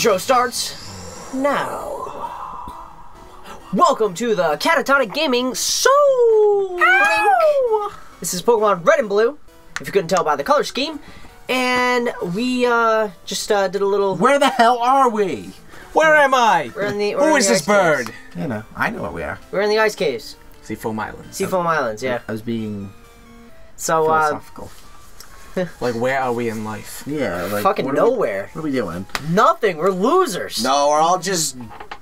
Intro. Starts now. Welcome to the Catatonic Gaming Soul Link. This is Pokemon Red and Blue, if you couldn't tell by the color scheme. And we uh, just uh, did a little. Where the hell are we? Where am I? We're in the- we're Who in is the this bird? caves. You know, I know where we are. We're in the ice caves, Seafoam Islands. Seafoam Islands. Yeah. I was being So uh, philosophical. Like, where are we in life? yeah, like fucking what are we- nowhere. what are we doing? Nothing. We're losers. No, we're all just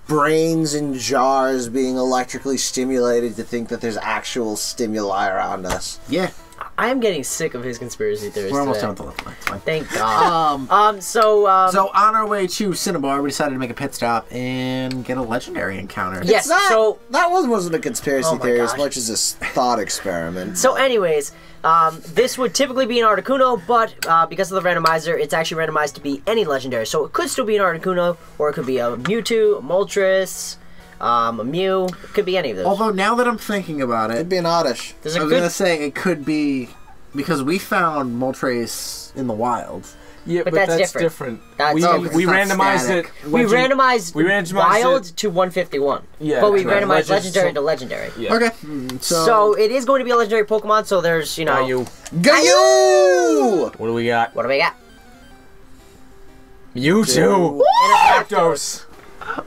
brains in jars being electrically stimulated to think that there's actual stimuli around us. Yeah, I am getting sick of his conspiracy theories. we're almost today. done with the level. It's fine. Thank God. Um, um. So. Um, so on our way to Cinnabar, we decided to make a pit stop and get a legendary encounter. Yes. Not- so that one wasn't a conspiracy Oh my theory as much as a thought experiment. So, anyways, um, this would typically be an Articuno, but uh, because of the randomizer, it's actually randomized to be any legendary. So it could still be an Articuno, or it could be a Mewtwo, a Moltres, um, a Mew. It could be any of those. Although now that I'm thinking about it, it'd be an oddish. I was good. gonna say it could be because we found Moltres in the wild. Yeah, But that's different. different. That's we different. we It's randomized static. it. we randomized, we randomized wild it- to 151. Yeah, but we right. randomized Legend- legendary so- to legendary. Yeah. Okay, mm, so, So, it is going to be a legendary Pokemon. So there's you know Are you? Gayu! What do we got? what do we got? Mewtwo. And a Zapdos.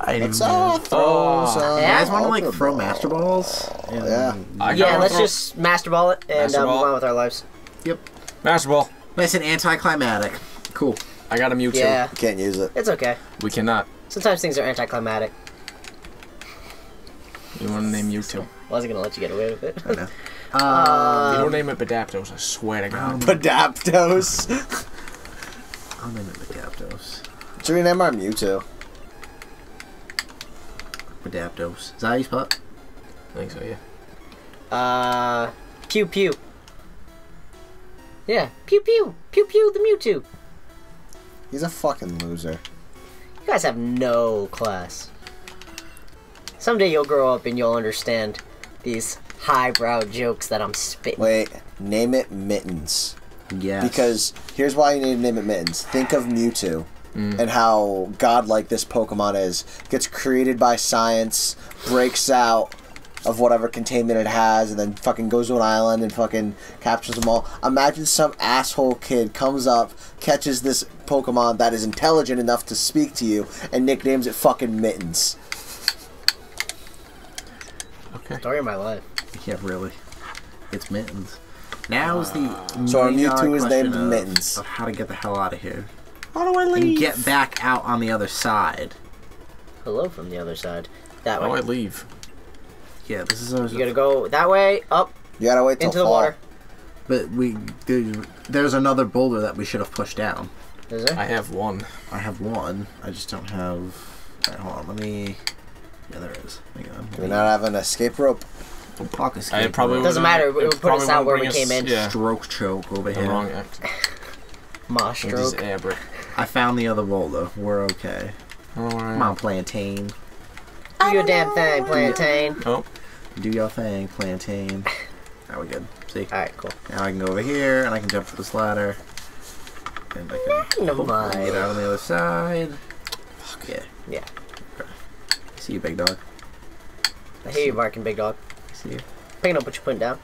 I It's know. all throw Oh. some You You guys want to like throw Master Balls? And- Yeah. I Yeah, let's one. just master ball it and Master uh, move on with our lives. Yep. Master Ball. Nice and anticlimactic. Cool. I got a Mewtwo. Yeah, You can't use it. it's okay. We cannot. Sometimes things are anticlimactic. You want to name Mewtwo? Wasn't gonna let you get away with it. I know. Uh, you don't name it Badaptos, I swear to God. Pedaptos. I'll name it Adaptos. Should we name our Mewtwo? Adaptos. Is that how you spell it? I think so, yeah. Uh, pew pew. Yeah, pew pew, pew pew. The Mewtwo. He's a fucking loser. You guys have no class. Someday you'll grow up and you'll understand these highbrow jokes that I'm spitting. Wait, name it Mittens. Yes. Because here's why you need to name it Mittens. Think of Mewtwo Mm. and how godlike this Pokemon is. Gets created by science, breaks out of whatever containment it has, and then fucking goes to an island and fucking captures them all. Imagine some asshole kid comes up, catches this Pokemon that is intelligent enough to speak to you, and nicknames it fucking Mittens. Okay. Story of my life. Yeah, really. It's Mittens. Now is the So our million-dollar Mewtwo is named of- Mittens. Of how to get the hell out of here How do I and get back out on the other side. Hello from the other side. That How do way. I leave? Yeah, this is always. You gotta go that way, up You gotta wait till into the fall. water. But we there- there's another boulder that we should have pushed down. Is there? I have one. I have one. I just don't have. Alright, hold on. Let me. Yeah, there is. Hang on. Do we not have an escape rope? Fuck I escape probably rope. Doesn't matter, it would put probably us out where we came in. Yeah. stroke choke over The here. wrong act. Moss With his stroke. air brick. I found the other boulder. We're okay. Come Alright. on, plantain. Do your damn thing, plantain. Oh, Do your thing, plantain. Now we good. See? Alright, cool. Now I can go over here and I can jump to this ladder. And I can No hopefully get out on the other side. Fuck. Yeah. Yeah. See you, big dog. I hear you barking, big dog. See you. Picking up what you're putting down.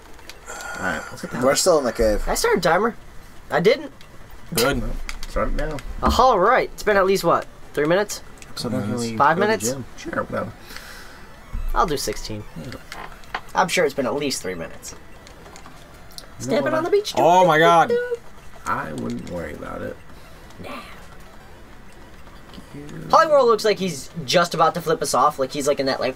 Alright, let's get the We're still in the cave. I started a timer. I didn't. good. Start it now. All right. It's been at least what? Three minutes? So don't Five go to the minutes? Sure, whatever. I'll do 16. I'm sure it's been at least three minutes. Stepping on the beach. Oh my god. I wouldn't worry about it. Nah. Hollywood looks like he's just about to flip us off. Like he's like in that like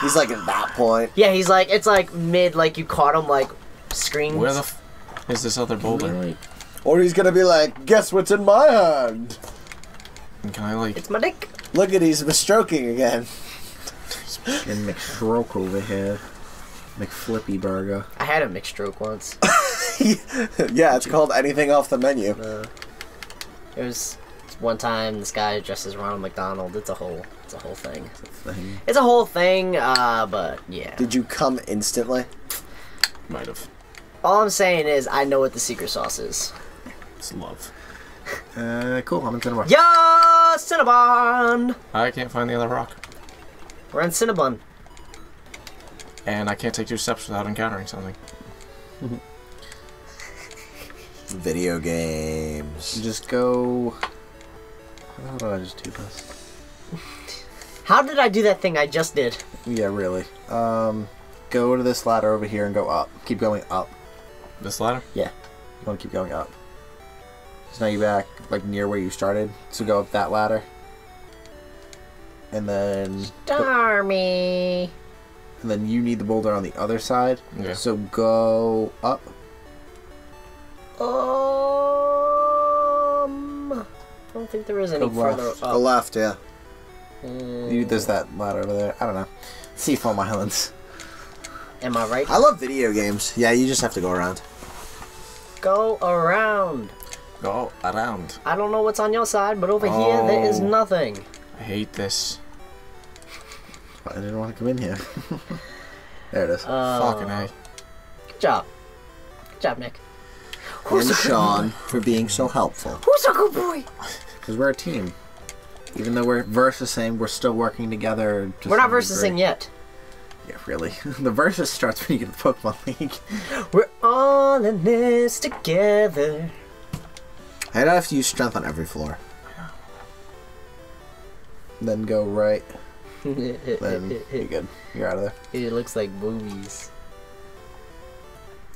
He's like at that point. yeah. He's like it's like mid like you caught him like screen. Where the f is this other boulder? Really? Or he's gonna be like, guess what's in my hand? And Can I like It's my dick. Look at he's stroking again. And McStroke over here. McFlippy Burger. I had a mixed stroke once. yeah, it's called anything off the menu. Uh, it was one time this guy dressed as Ronald McDonald. It's a whole it's a whole thing. Thing. It's a whole thing. Uh, but yeah. Did you come instantly? might have. All I'm saying is I know what the secret sauce is. It's love. Uh, cool. I'm in Cinnabon. Yeah, Cinnabon. I can't find the other rock. We're in Cinnabon. And I can't take two steps without encountering something. Video games. Just go. How do I just do this? How did I do that thing I just did? Yeah, really. Um, go to this ladder over here and go up. Keep going up. This ladder? Yeah, you want to keep going up. So now you're back, like near where you started. So go up that ladder, and then Darmy. and then you need the boulder on the other side. Yeah. So go up. Um, I don't think there is any Go further left. up. The left, yeah. Mm, You, there's that ladder over there. I don't know. Seafoam Islands. Am I right? I love video games. Yeah, you just have to go around. Go around. Go around. I don't know what's on your side, but over here there is Oh. nothing. I hate this. I didn't want to come in here. there it is. Uh, Fucking A. Good job. Good job, Nick. And Who's a good Sean for being so helpful. Who's a good boy? Because we're a team. Even though we're versusing, we're still working together. to We're not some versusing degree. yet. Yeah, really. the versus starts when you get the Pokemon League. We're all in this together. I don't have to use strength on every floor. then go right. Then you're good. You're out of there. It looks like boobies.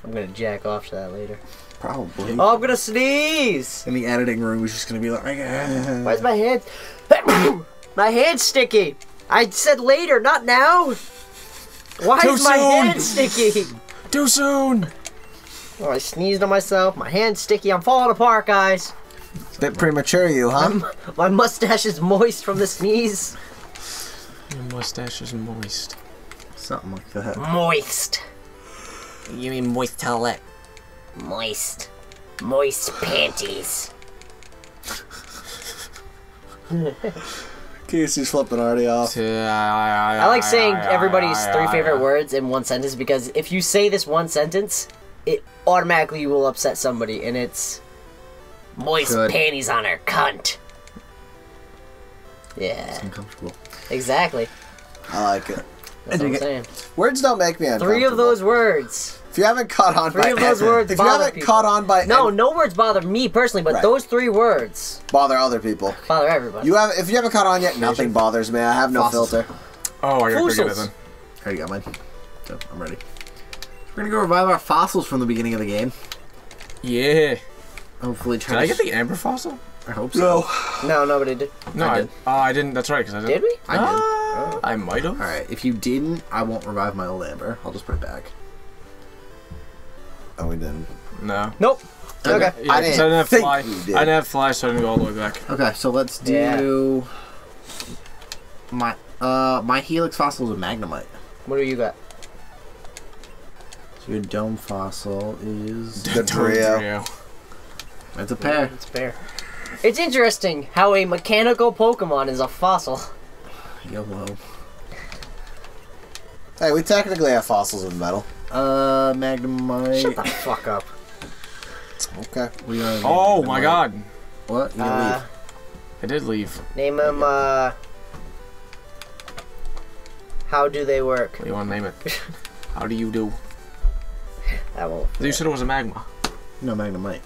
I'm gonna jack off to that later. Probably. Oh, I'm gonna sneeze! In the editing room, we're just gonna be like, "Ah." Why's my hand? my hand's sticky. I said later, not now. Why Too is my soon. hand sticky? Too soon! Oh, I sneezed on myself. My hand's sticky. I'm falling apart, guys. Bit premature, you, huh? My mustache is moist from the sneeze. Your mustache is moist. something like that. Moist. You mean moist towelette? Moist. Moist panties. Casey's flipping already off. I I like saying everybody's three favorite words in one sentence because if you say this one sentence, it automatically will upset somebody, and it's moist Good. panties on her cunt. Yeah, Uncomfortable. exactly. I like it. That's what I'm saying. Words don't make me uncomfortable. Three of those words. If you haven't caught on Three by of those words if you haven't people. caught on by No, any- no words bother me personally, but Right. those three words bother other people. bother everybody. You have if you haven't caught on yet, nothing bothers me. I have no Fossils. filter. Oh, I gotta forget it Fossils. then. I already got mine. So, I'm ready. We're gonna go revive our fossils from the beginning of the game. Yeah. Hopefully try Did I get the amber fossil? I hope so. no, No, nobody did. No, I I, did. oh, I didn't. That's right, because I Did didn't. we? I did. Ah, I might have. Alright, if you didn't, I won't revive my old amber. I'll just put it back. Oh, we didn't. No. Nope. Okay. Yeah, I didn't I didn't have think fly. we I did. didn't have fly, so I didn't go all the way back. Okay, so let's do Yeah. my uh my helix fossil is a magnemite. What do you got? So your dome fossil is Good trio. Trio. it's a pair. It's fair. It's interesting how a mechanical Pokemon is a fossil. YOLO. Hey, we technically have fossils of metal. Uh Magnemite. Shut the fuck up. Okay. What do Oh name my god. What? You Uh, gonna I did leave. name them, uh. How do they work? What do you want to name it? How do you do? That won't. You said it was a magma. leave? No magnemite.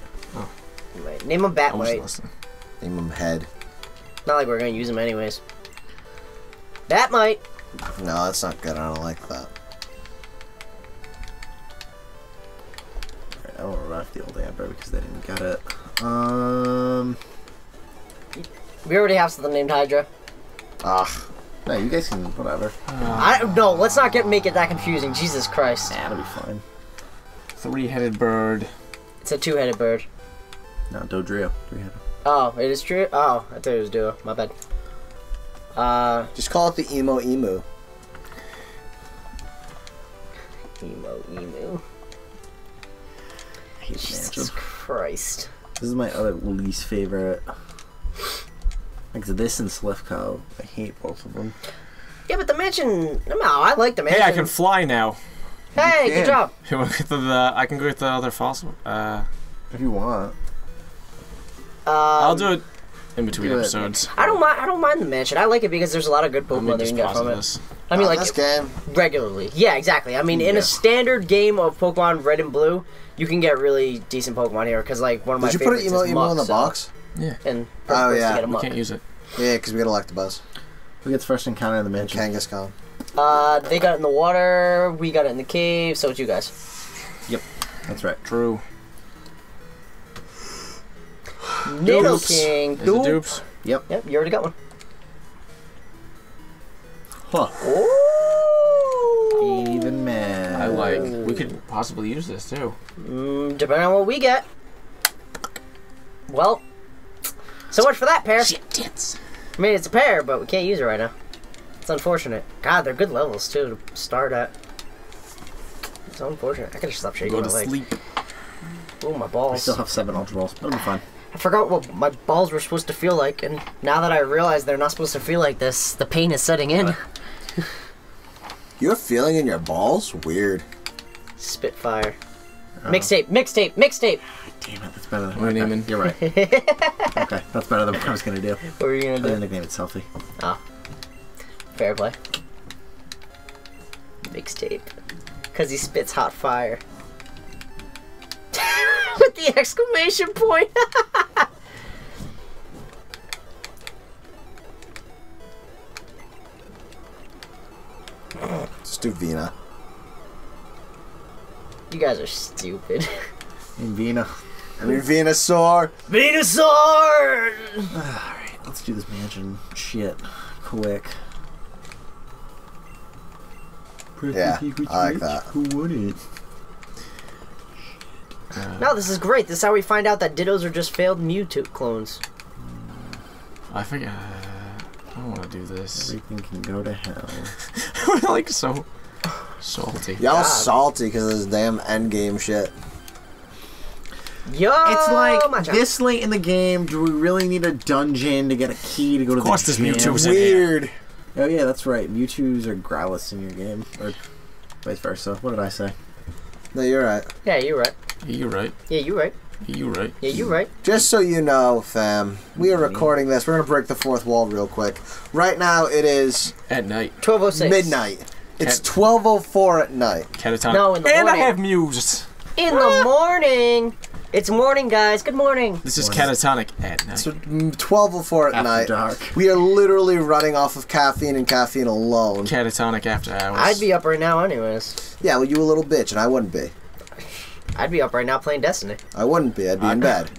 Wait, Name them I Batmite. Name them head. Not like we're gonna use them anyways. Batmite. No, that's not good. I don't like that. Alright, I won't revive the old amber because they didn't get it. Um We already have something named Hydra. Ah, no, you guys can whatever. I no. Let's not get make it that confusing. Jesus Christ. Nah, it'll be fine. Three-headed bird. It's a two-headed bird. No, Dodrio. Three-headed. Oh, it is true. Oh, I thought it was duo. My bad. Uh, just call it the emo emu. emo emu. I hate Jesus mansion. Christ. This is my other least favorite. Like this and Slifko. I hate both of them. Yeah, but the mansion. No, I like the mansion. Hey, I can fly now. Hey, can. good job. You want to get the, the? I can go get the other fossil. Uh, If you want. I'll do it in between do it. episodes. I don't mind. I don't mind the mansion. I like it because there's a lot of good Pokemon that you can get pause from it. this. I mean, On like this game, regularly. Yeah, exactly. I mean, in Yeah. a standard game of Pokemon Red and Blue, you can get really decent Pokemon here. Because like one of my did you put an favorites emo is emo in the so- box? Yeah, And Oh, yeah. to get 'em we up. can't use it. Yeah, because we got Electabuzz. Who gets first encounter in the mansion? Kangaskhan. Uh, they got it in the water. We got it in the cave. So it's you guys. Yep, that's right. True. Nidoking. Is it Dupe. dupes? Yep. Yep, you already got one. Huh. Ooh. Even man. I like. We could possibly use this too. Mm, depending on what we get. Well, so much for that pair. tits. I mean, it's a pair, but we can't use it right now. It's unfortunate. God, they're good levels too to start at. It's unfortunate. I could just stop shaking Go my to leg. sleep. Oh, my balls. I still have seven Ultra Balls, but it'll be fine. I forgot what my balls were supposed to feel like, and now that I realize they're not supposed to feel like this, the pain is setting in. you're feeling in your balls? Weird. Spitfire. Oh. Mixtape, mixtape, mixtape. Ah, damn it, that's better than What are you okay, naming? You're right. okay, that's better than what I was gonna do. What were you I'm gonna gonna do? nickname it Selfie. Ah. Fair play. Mixtape. Because he spits hot fire. With the exclamation point. Let's do Vina. you guys are stupid. In Vina. I mean, Venusaur. Venusaur! Alright, let's do this mansion shit. Quick. Yeah, I like that. Who wouldn't? No, this is great. This is how we find out that Dittos are just failed Mewtwo clones. I forget. Uh, I don't want to do this. Everything can go to hell. We're like so salty. Y'all God. salty because of this damn endgame shit. Yo, It's like this late in the game. Do we really need a dungeon to get a key to go to the? Of course the there's gym? Mewtwo's in here. Weird. Oh yeah, that's right. Mewtwo's or Growlithe in your game, or vice versa. What did I say? No, you're right. Yeah, you're right. Yeah, you're right. Yeah, you're right. You right. Yeah, you're right. Just so you know, fam, we are mm-hmm. recording this. We're gonna break the fourth wall real quick. Right now, it is At night. 1206. midnight. It's Cat- 12:04 at night. Catatonic. No, in the morning. and I morning. have Muse. In the ah! morning. It's morning, guys. Good morning. This is What? catatonic at night. So mm, 12:04 at After night. dark. We are literally running off of caffeine and caffeine alone. Catatonic after hours. I'd be up right now, anyways. Yeah, well, you a little bitch, and I wouldn't be. I'd be up right now playing Destiny. I wouldn't be. I'd be in I'd- bed.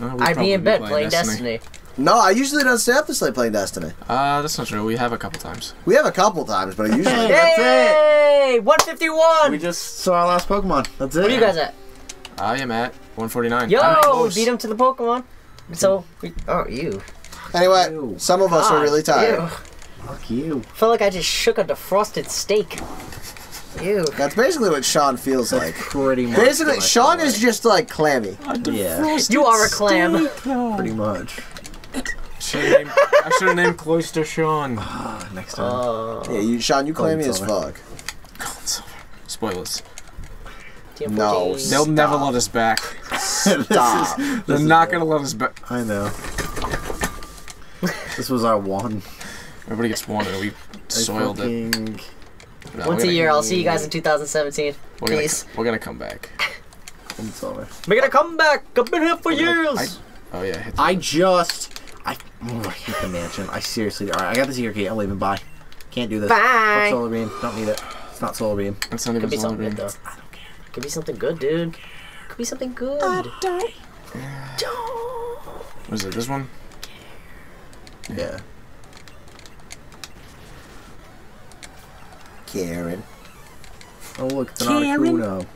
No, I'd be in bed playing Destiny. No, I usually don't stay up this late playing Destiny. Uh, that's not true. We have a couple times. We have a couple times, but I usually. That's it. Yay! 151! We just saw our last Pokemon. That's it. What are you guys at? I am at 149. Yo, I'm we close. beat him to the Pokemon. So, we, oh, you. Anyway, Ew. some of us are really tired. Ew. Fuck you. Felt like I just shook a defrosted steak. Ew. That's basically what Sean feels like. Pretty much. Basically, Sean feel is just like clammy. Yeah. You are a clam. like. pretty much. Should've I should have named Cloyster Sean. Ah, next time. Uh, Yeah, you, Sean, you clammy Gold as silver. fuck. Spoilers. TM14. No, They'll never let us back. Stop. They're not gonna let us back. I know. this was our one. Everybody gets one, and we I soiled it. No, Once a year, I'll see you guys in 2017. We're gonna, Peace. we're gonna come back. It's over. We're gonna come back. I've been here for I- years. Oh yeah, hit the, I just. I, oh, I hate the mansion. I seriously. Alright, I got the secret key. I'm leaving. Bye. Can't do this. Bye. Fuck Solar Beam. Don't need it. It's not Solar Beam. that's not Could even be Solar something good Beam. though. Could be something good, dude. Could be something good. Don't. What is it? This one? Yeah. Karen. Oh, look. It's an Karen. Articuno.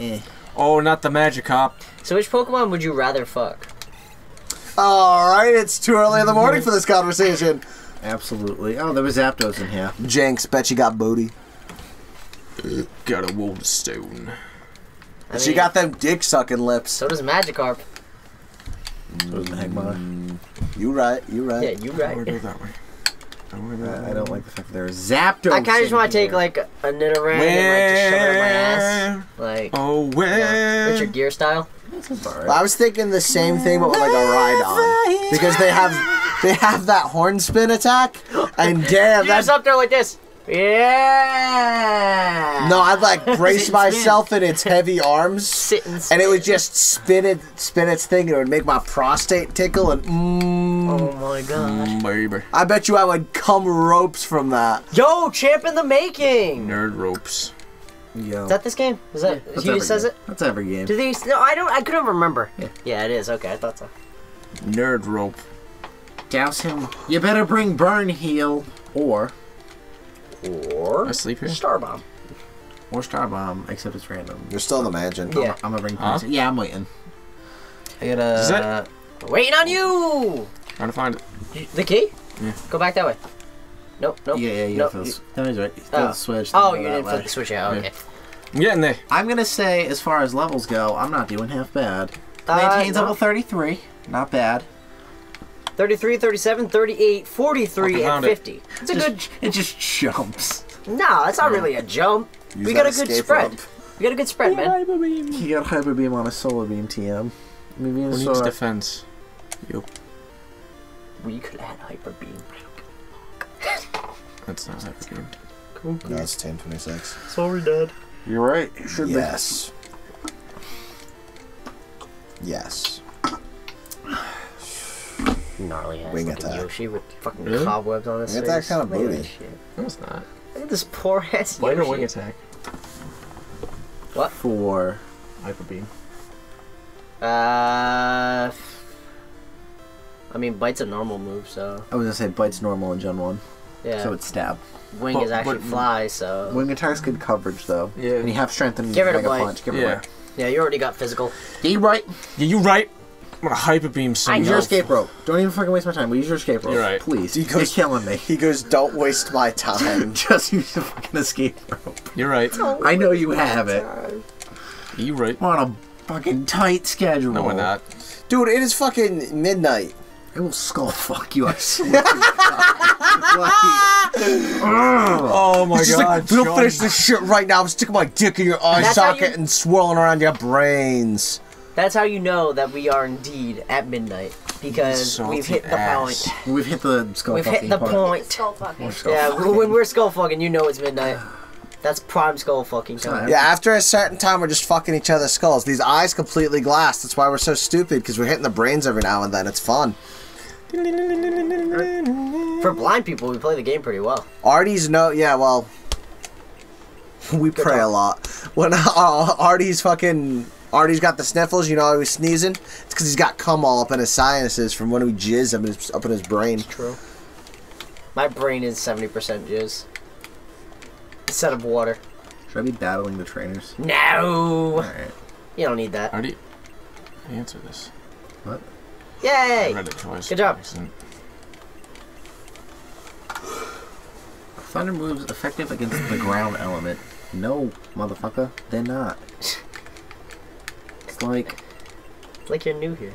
Eh. Oh, not the magic Magikarp. So, which Pokemon would you rather fuck? All right, it's too early in the morning for this conversation. Absolutely. Oh, there was Zapdos in here. Jynx, bet you got booty. Got a Wolf Stone. I she mean, got them dick sucking lips. So does Magikarp. There was Magmar. Mm, you right, you right. Yeah, you I wanna right. go that way. I wanna that I, I don't like the fact that there is Zapdos. I kind of just want to take like a Nidoran and like just shove it in my ass, like Oh, you know, where? Richard Gere style. That's alright. I was thinking the same thing, but with like a Rhydon, because they have they have that horn spin attack, and damn, You're just that's up there like this. Yeah. no, I'd like brace myself in its heavy arms, Sit and and it would just spin it, spin its thing, and it would make my prostate tickle, and mm, Oh my god. Mm, baby. I bet you I would come ropes from that. Yo, champ in the making. Nerd ropes. Yo. Is that this game? Is that That's he says game. it? That's every game. Do these? No, I don't. I couldn't remember. Yeah. Yeah, it is. Okay, I thought so. Nerd rope. Douse him. You better bring burn heal or Or I sleep here. Star Bomb. or star bomb, except it's random. You're still in the mansion. Yeah. I'm gonna bring. Huh? Yeah, I'm waiting. I Is gotta. it? Waiting on you. Trying to find it. The key? Yeah. Go back that way. Nope. Nope. Yeah, yeah, yeah. Nope. for the you- s- No, he's right. For Oh. switch. Oh, you go didn't flip the switch out. Yeah. Okay. I'm getting there. I'm gonna say, as far as levels go, I'm not doing half bad. Uh, Maintains no. level 33. Not bad. 33, 37, 38, 43, and found it. 50. It's a Just- good. It just jumps. No, it's not really a jump. Use we got a good spread. rope. We got a good spread, man. He got hyper beam on a solar beam TM. Maybe Who in needs defense? You. We could add hyper beam. That's not like a game. No, it's 1026. Sorry, Dad. You're right. Should Yes. Yes. Gnarly ass Wing looking attack. Yoshi with fucking Really? cobwebs on his Wing face. attack kinda Look at booty. that shit. No, it's not. Look at this poor ass Lighter Yoshi. wing attack. What? For Hyper beam. Uh, I mean, bite's a normal move, so I was gonna say bites normal in Gen One, yeah. so it's stab. wing But- is actually but- fly, so Wing attack's good coverage though. Yeah. And you have strength and Give it a bite. punch. Give it Yeah. away. yeah, you already got physical. Yeah, you right. Yeah, you right. I'm gonna hyper beam I some. Use your escape rope. Don't even fucking waste my time. We use your escape rope. You're right. Please. He You're goes- killing me. He goes, "Don't waste my time." Just use the fucking escape rope. You're right. I know you have it. You're right. We're on a fucking tight schedule. No, we're not. Dude, it is fucking midnight. I will skull fuck you. I swear. to God. Oh my It's just like, we don't finish this shit right now. I'm sticking my dick in your eye That's socket you- and swirling around your brains. That's how you know that we are indeed at midnight because Salty we've hit the ass. point. We've hit the skull We've fucking hit the part. point. Skull fucking. Skull Yeah, fucking. when we're skull fucking, you know it's midnight. That's prime skull fucking time. Yeah, after a certain time, we're just fucking each other's skulls. These eyes completely glass. That's why we're so stupid, because we're hitting the brains every now and then. It's fun. For blind people, we play the game pretty well. Artie's no, yeah, well, we pray a lot. When uh, Artie's fucking Artie's got the sniffles, you know, how he's sneezing. It's because he's got cum all up in his sinuses from when we jizz up in his, up in his brain. True. My brain is 70% jizz. Instead of water. Should I be battling the trainers? No! Alright. You don't need that. How do you answer this? What? Yay! I read it twice. Good job. by. Thunder moves effective against the ground element. No, motherfucker, they're not. It's like Like you're new here.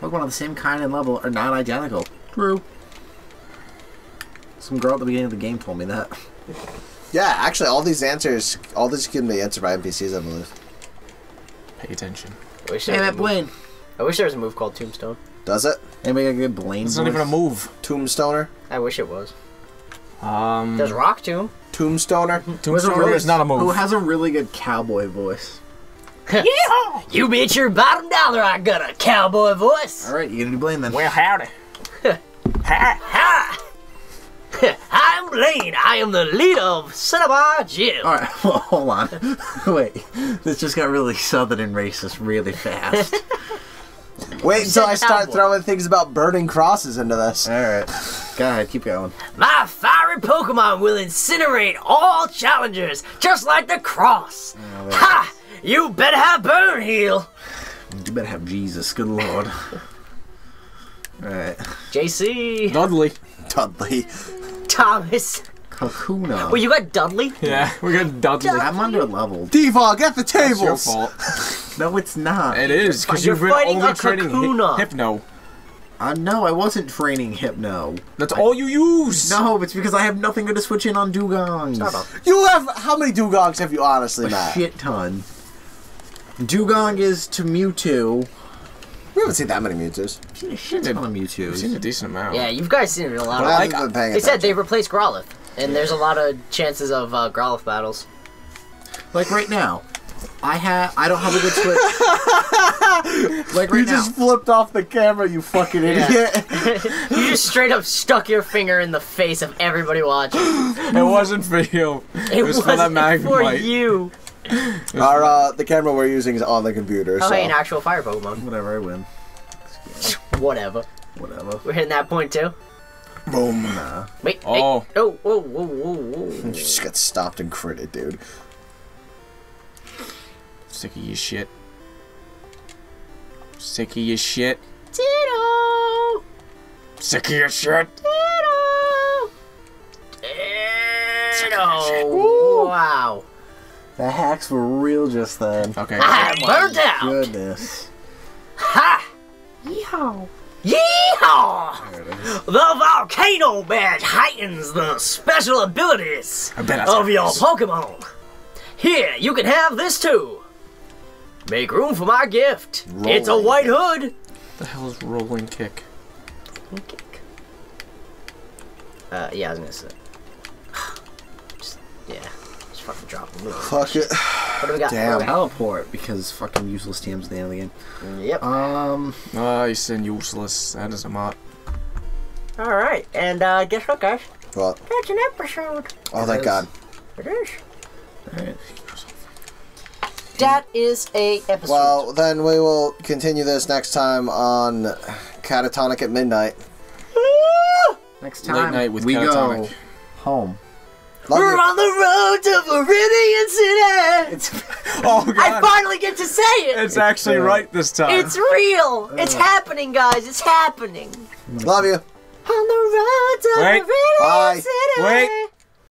Pokemon of the same kind and level are not identical. True. Some girl at the beginning of the game told me that. Yeah, actually, all these answers, all these can be answered by NPCs, I believe. Pay attention. I wish, Hey, there was that a move, Blaine. I wish there was a move called Tombstone. Does it? Anybody got a good Blaine? It's not even a voice? move. Tombstoner? I wish it was. Um, There's Rock Tomb. Tombstoner? Who has a Tombstone really- is not a move. Who has a really good cowboy voice? You bet your bottom dollar I got a cowboy voice. All right, you gonna do Blaine then? well, howdy. ha. Hi! I'm Blaine. I am the leader of Cinnabar Gym. All right, well, hold on. Wait, this just got really southern and racist really fast. Wait until I start cowboy. throwing things about burning crosses into this. All right, go ahead, keep going. My fiery Pokemon will incinerate all challengers, just like the cross. Oh, ha! You better have Burn Heal. You better have Jesus, good lord. All right, JC. Dudley. Dudley. Thomas. Kakuna. Wait, you got Dudley? Yeah, we got Dudley. I'm under leveled. Devog, get the It's your fault. No, it's not. It is because You're you've been fighting only a training hy- Kakuna. Hypno. Uh, no, I wasn't training Hypno. That's all you use. No, it's because I have nothing good to switch in on Dewgongs. Stop. You have, how many dewgongs have you honestly A met? shit ton. Dewgong is to Mewtwo. We haven't seen that many Mewtwo's. I've seen a shit ton of I've seen a decent amount. Yeah, you've guys seen it a lot. But I like- haven't been paying They said they replaced Growlithe, and there's a lot of chances of uh, Growlithe battles. Like right now, I have I don't have a good switch. like right You now, just flipped off the camera, you fucking idiot. You just straight up stuck your finger in the face of everybody watching. It wasn't for you. It, was for that wasn't for Magnemite. you. Our uh, the camera we're using is on the computer. Oh, so. hey, an actual fire Pokemon. whatever I win, Whatever. whatever. We're hitting that point too. Boom. Nah. Wait. Oh. Hey. Oh. Whoa. Whoa. Whoa. Whoa. You just got stopped and critted, dude. Sick of your shit. Sick of your shit. Ditto. Sick of your shit. Ditto. Ditto. Wow. The hacks were real just then. Okay. I burned out. Goodness. Ha! Yeehaw! Yeehaw! The volcano badge heightens the special abilities I bet that's of your. Pokemon. Here, you can have this too. Make room for my gift. it's a white kick. hood. the hell is rolling kick? Rolling kick. Uh, yeah, I was gonna say. Just, yeah, just fucking drop them. Fuck it. What do we got? Damn. Teleport because fucking useless TMs at the end of the game. Yep. Um, Nice and useless. That is a mod. All right, and uh, guess what, guys? Well, That's an episode. oh thank is. God. It is. alright. That is a episode. Well, then we will continue this next time on Catatonic at Midnight. Ah! Next Late time night with we Catatonic. go home. Love We're you. on the road to Viridian City. It's Oh I finally get to say it. It's actually right this time. It's real. It's happening, guys. It's happening. Love you. On the road to Wait. Viridian Bye. City. Wait.